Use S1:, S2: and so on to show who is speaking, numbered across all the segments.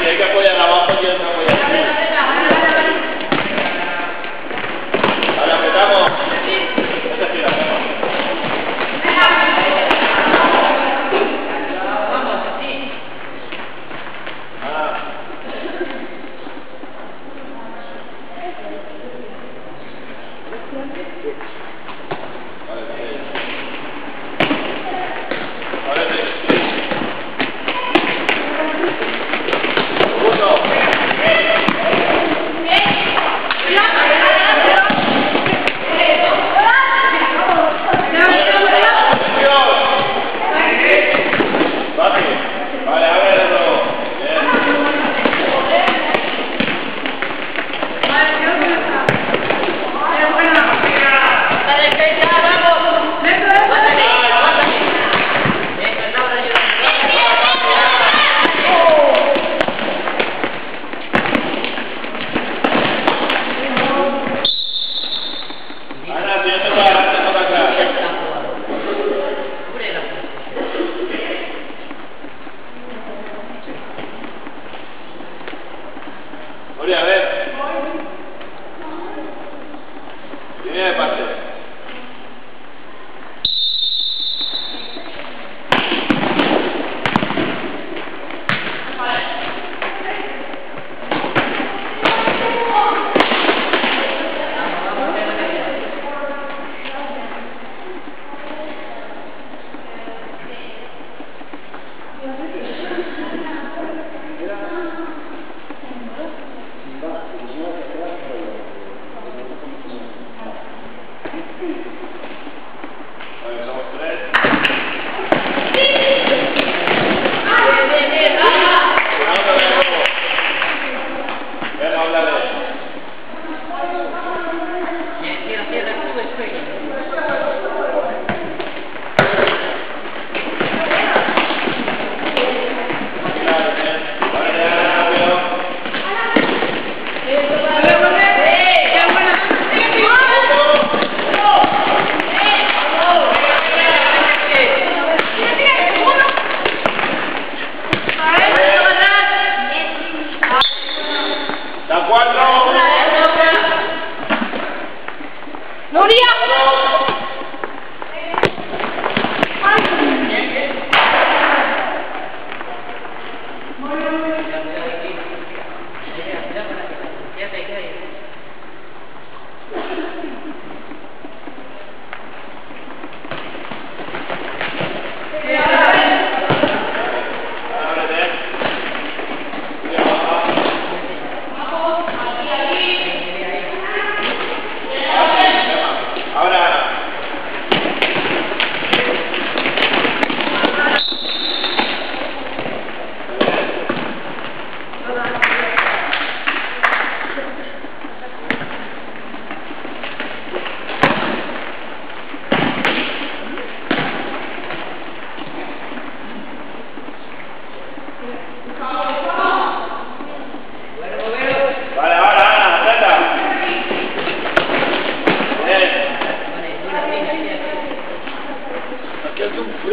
S1: Si hay que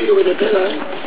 S2: Frío que te.